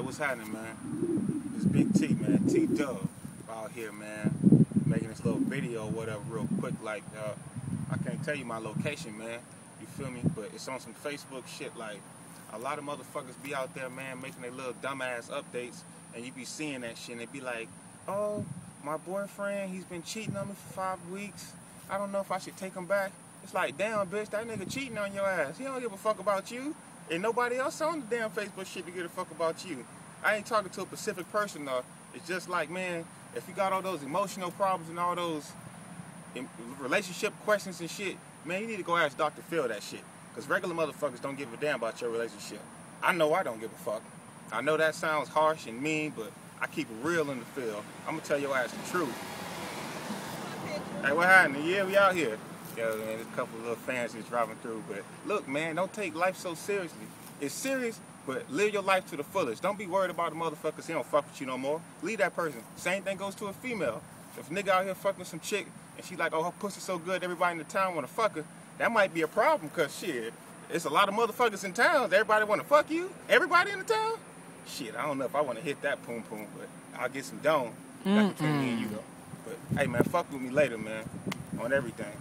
Hey, what's happening, man? It's Big T, man. T Dub out here, man. Making this little video or whatever real quick. Like, uh, I can't tell you my location, man. You feel me? But it's on some Facebook shit. Like, a lot of motherfuckers be out there, man, making their little dumbass updates. And you be seeing that shit and they be like, oh, my boyfriend, he's been cheating on me for five weeks. I don't know if I should take him back. It's like, damn, bitch, that nigga cheating on your ass. He don't give a fuck about you. And nobody else on the damn Facebook shit to give a fuck about you. I ain't talking to a specific person though. It's just like, man, if you got all those emotional problems and all those relationship questions and shit, man, you need to go ask Dr. Phil that shit. Because regular motherfuckers don't give a damn about your relationship. I know I don't give a fuck. I know that sounds harsh and mean, but I keep it real in the field. I'm gonna tell your ass the truth. Hey, what happened? Yeah, we out here. Yeah, man, there's a couple of little fans just driving through. But look, man, don't take life so seriously. It's serious, but live your life to the fullest. Don't be worried about the motherfuckers. He don't fuck with you no more. Leave that person. Same thing goes to a female. If a nigga out here fucking some chick and she like, oh, her pussy so good, everybody in the town want to fuck her, that might be a problem because shit, it's a lot of motherfuckers in town. Everybody want to fuck you? Everybody in the town? Shit, I don't know if I want to hit that poom poom, but I'll get some dome. That's between me and you though. But hey man, fuck with me later, man, on everything.